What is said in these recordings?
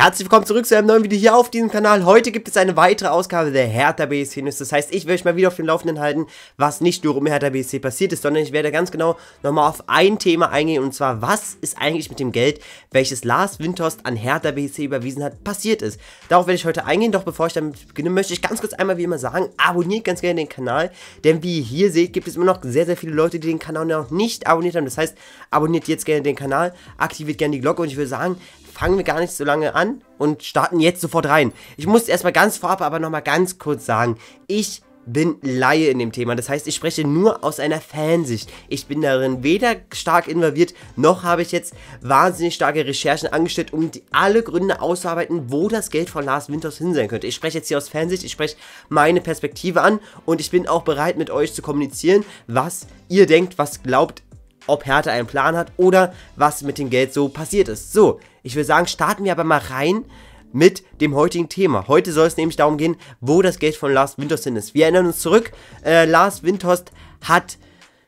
Herzlich willkommen zurück zu einem neuen Video hier auf diesem Kanal. Heute gibt es eine weitere Ausgabe der Hertha BSC News. Das heißt, ich werde euch mal wieder auf den Laufenden halten, was nicht nur um Hertha BSC passiert ist, sondern ich werde ganz genau nochmal auf ein Thema eingehen und zwar, was ist eigentlich mit dem Geld, welches Lars Windhorst an Hertha BSC überwiesen hat, passiert ist. Darauf werde ich heute eingehen, doch bevor ich damit beginne, möchte ich ganz kurz einmal wie immer sagen, abonniert ganz gerne den Kanal, denn wie ihr hier seht, gibt es immer noch sehr, sehr viele Leute, die den Kanal noch nicht abonniert haben. Das heißt, abonniert jetzt gerne den Kanal, aktiviert gerne die Glocke und ich würde sagen, fangen wir gar nicht so lange an und starten jetzt sofort rein. Ich muss erstmal ganz vorab aber nochmal ganz kurz sagen, ich bin Laie in dem Thema. Das heißt, ich spreche nur aus einer Fansicht. Ich bin darin weder stark involviert, noch habe ich jetzt wahnsinnig starke Recherchen angestellt, um die, alle Gründe auszuarbeiten, wo das Geld von Lars Winters hin sein könnte. Ich spreche jetzt hier aus Fansicht, ich spreche meine Perspektive an und ich bin auch bereit, mit euch zu kommunizieren, was ihr denkt, was glaubt, ob Hertha einen Plan hat oder was mit dem Geld so passiert ist. So, ich würde sagen, starten wir aber mal rein mit dem heutigen Thema. Heute soll es nämlich darum gehen, wo das Geld von Lars Windhorst hin ist. Wir erinnern uns zurück, äh, Lars Windhorst hat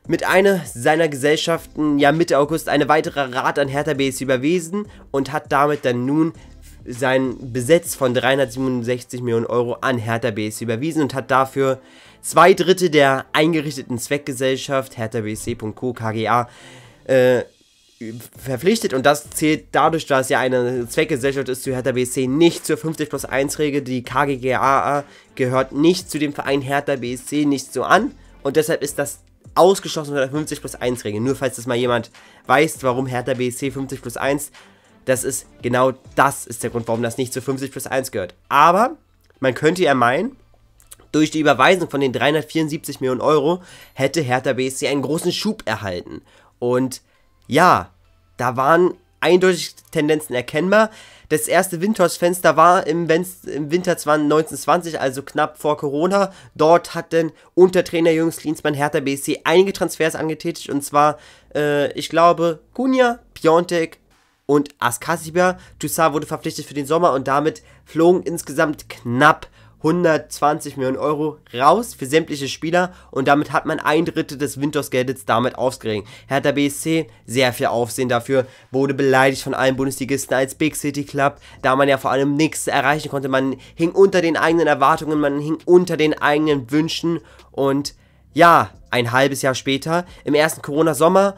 mit einer seiner Gesellschaften ja Mitte August eine weitere Rat an Hertha BS überwiesen und hat damit dann nun sein Besitz von 367 Millionen Euro an Hertha BS überwiesen und hat dafür zwei Drittel der eingerichteten Zweckgesellschaft Hertha BSC.co KGA äh, verpflichtet und das zählt dadurch, dass ja eine Zweckgesellschaft ist zu Hertha BSC nicht zur 50 plus 1 Regel. Die KGGA gehört nicht zu dem Verein Hertha BSC nicht so an und deshalb ist das ausgeschlossen von der 50 plus 1 Regel. Nur falls das mal jemand weiß, warum Hertha BSC 50 plus 1, das ist genau das ist der Grund, warum das nicht zu 50 plus 1 gehört. Aber man könnte ja meinen, durch die Überweisung von den 374 Millionen Euro hätte Hertha BSC einen großen Schub erhalten. Und ja, da waren eindeutig Tendenzen erkennbar. Das erste Windhorst-Fenster war im, Winter 1920, also knapp vor Corona. Dort hat denn Untertrainer Jürgen Klinsmann Hertha BSC einige Transfers angetätigt. Und zwar, äh, ich glaube, Kunja, Piontek und Askasiba. Toussaint wurde verpflichtet für den Sommer und damit flogen insgesamt knapp 120 Millionen Euro raus für sämtliche Spieler und damit hat man ein Drittel des Winters-Geldes damit ausgerechnet. Hertha BSC, sehr viel Aufsehen dafür, wurde beleidigt von allen Bundesligisten als Big City Club, da man ja vor allem nichts erreichen konnte. Man hing unter den eigenen Erwartungen, man hing unter den eigenen Wünschen und ja, ein halbes Jahr später, im ersten Corona-Sommer,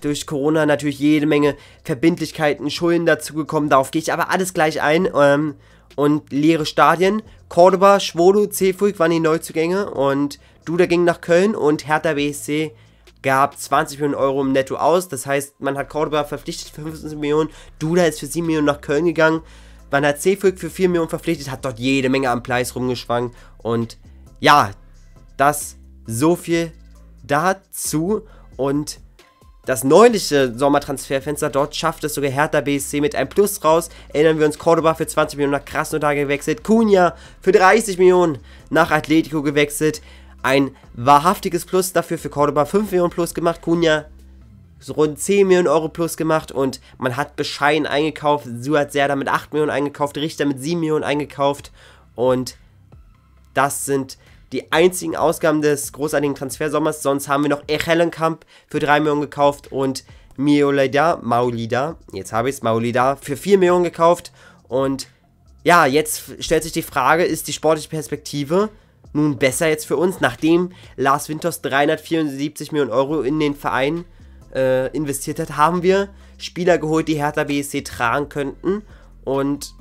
durch Corona natürlich jede Menge Verbindlichkeiten, Schulden dazugekommen, darauf gehe ich aber alles gleich ein. Ähm, und leere Stadien. Cordoba, Schwolo, Cefuig waren die Neuzugänge und Duda ging nach Köln und Hertha BSC gab 20 Millionen Euro im Netto aus. Das heißt, man hat Cordoba verpflichtet für 15 Millionen, Duda ist für 7 Millionen nach Köln gegangen. Man hat Cefuig für 4 Millionen verpflichtet, hat dort jede Menge am Preis rumgeschwankt und ja, das so viel dazu und das neuliche Sommertransferfenster, dort schafft es sogar Hertha BSC mit einem Plus raus. Erinnern wir uns, Cordoba für 20 Millionen nach Krasnodar gewechselt, Cunha für 30 Millionen nach Atletico gewechselt. Ein wahrhaftiges Plus dafür für Cordoba 5 Millionen plus gemacht, Cunha so rund 10 Millionen Euro plus gemacht und man hat bescheiden eingekauft. Suat Serda mit 8 Millionen eingekauft, Richter mit 7 Millionen eingekauft und das sind die einzigen Ausgaben des großartigen Transfersommers. Sonst haben wir noch Echelenkamp für 3 Millionen gekauft und Miolida, Maulida, jetzt habe ich es, Maulida, für 4 Millionen gekauft. Und ja, jetzt stellt sich die Frage, ist die sportliche Perspektive nun besser jetzt für uns, nachdem Lars Winters 374 Millionen Euro in den Verein äh, investiert hat, haben wir Spieler geholt, die Hertha BSC tragen könnten und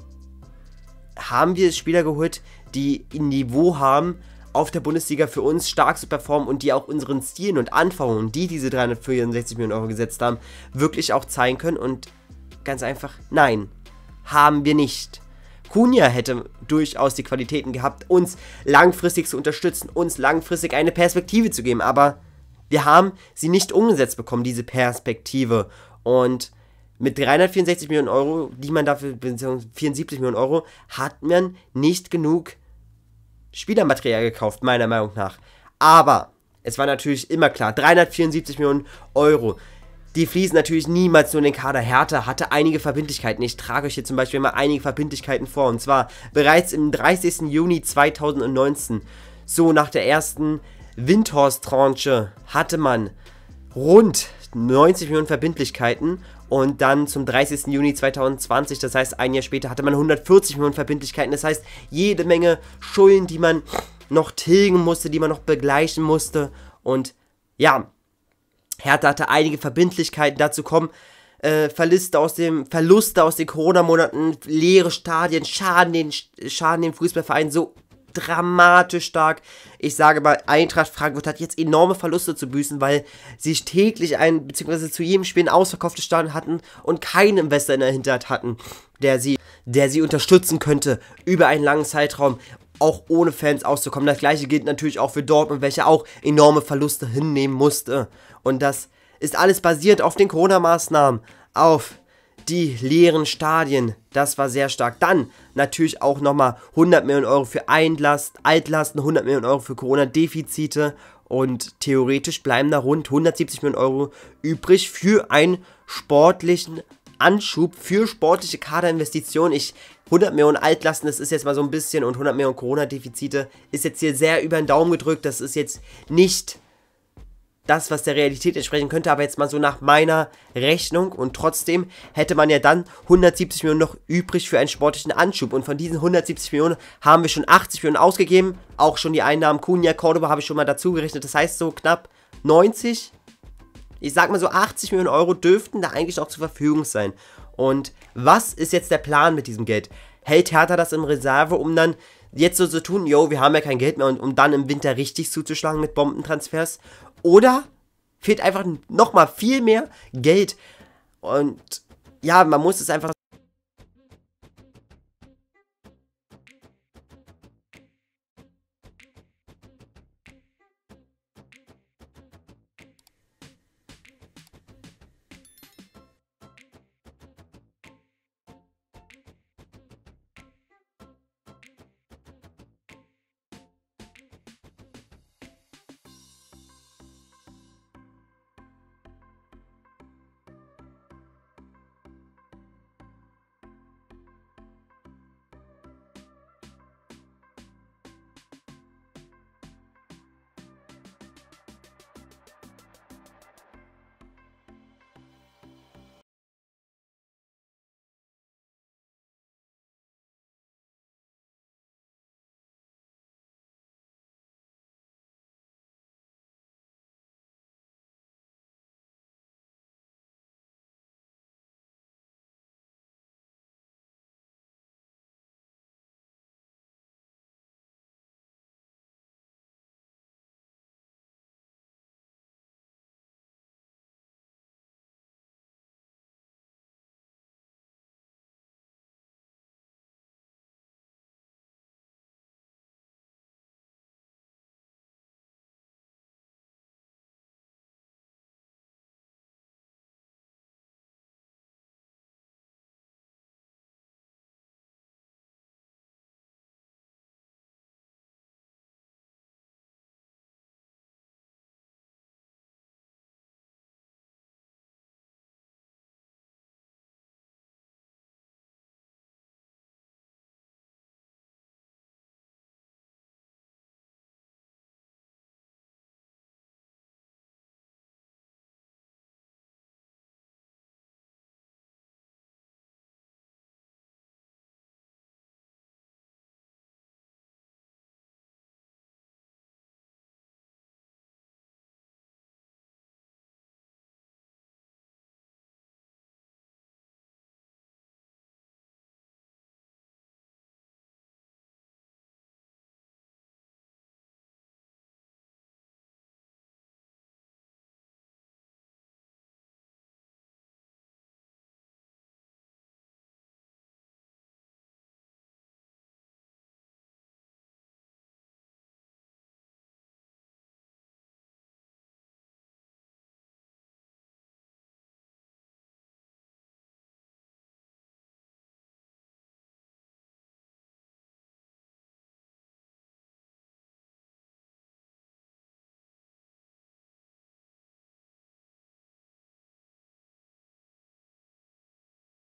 haben wir Spieler geholt, die ein Niveau haben, auf der Bundesliga für uns stark zu performen und die auch unseren Stilen und Anforderungen, die diese 364 Millionen Euro gesetzt haben, wirklich auch zeigen können. Und ganz einfach, nein, haben wir nicht. Kunja hätte durchaus die Qualitäten gehabt, uns langfristig zu unterstützen, uns langfristig eine Perspektive zu geben, aber wir haben sie nicht umgesetzt bekommen, diese Perspektive. Und mit 364 Millionen Euro, die man dafür, beziehungsweise 74 Millionen Euro, hat man nicht genug Spielermaterial gekauft, meiner Meinung nach. Aber es war natürlich immer klar, 374 Millionen Euro. Die fließen natürlich niemals nur in den Kader. Hertha hatte einige Verbindlichkeiten. Ich trage euch hier zum Beispiel mal einige Verbindlichkeiten vor. Und zwar bereits im 30. Juni 2019, so nach der ersten Windhorst-Tranche, hatte man rund 90 Millionen Verbindlichkeiten Und dann zum 30. Juni 2020, das heißt ein Jahr später, hatte man 140 Millionen Verbindlichkeiten. Das heißt, jede Menge Schulden, die man noch tilgen musste, die man noch begleichen musste. Und ja, Hertha hatte einige Verbindlichkeiten. Dazu kommen äh, Verluste aus dem Verluste aus den Corona-Monaten, leere Stadien, Schaden den Schaden den Fußballverein so dramatisch stark. Ich sage mal, Eintracht Frankfurt hat jetzt enorme Verluste zu büßen, weil sie täglich ein, beziehungsweise zu jedem Spiel ein ausverkauftes Stadion hatten und keinen Investor in der Hinterhand hatten, der sie, der sie unterstützen könnte über einen langen Zeitraum auch ohne Fans auszukommen. Das gleiche gilt natürlich auch für Dortmund, welcher auch enorme Verluste hinnehmen musste. Und das ist alles basiert auf den Corona-Maßnahmen, auf die leeren Stadien. Das war sehr stark. Dann natürlich auch nochmal 100 Millionen Euro für Einlast, Altlasten, 100 Millionen Euro für Corona-Defizite und theoretisch bleiben da rund 170 Millionen Euro übrig für einen sportlichen Anschub, für sportliche Kaderinvestitionen. Ich 100 Millionen Altlasten, das ist jetzt mal so ein bisschen und 100 Millionen Corona-Defizite ist jetzt hier sehr über den Daumen gedrückt. Das ist jetzt nicht das, was der Realität entsprechen könnte, aber jetzt mal so nach meiner Rechnung und trotzdem hätte man ja dann 170 Millionen noch übrig für einen sportlichen Anschub und von diesen 170 Millionen haben wir schon 80 Millionen ausgegeben, auch schon die Einnahmen Cunha, Cordoba habe ich schon mal dazu gerechnet, das heißt so knapp 90, ich sag mal so 80 Millionen Euro dürften da eigentlich noch zur Verfügung sein. Und was ist jetzt der Plan mit diesem Geld? Hält Hertha das in Reserve, um dann jetzt so zu tun, yo, wir haben ja kein Geld mehr und um dann im Winter richtig zuzuschlagen mit Bombentransfers? Oder fehlt einfach nochmal viel mehr Geld. Und ja, man muss es einfach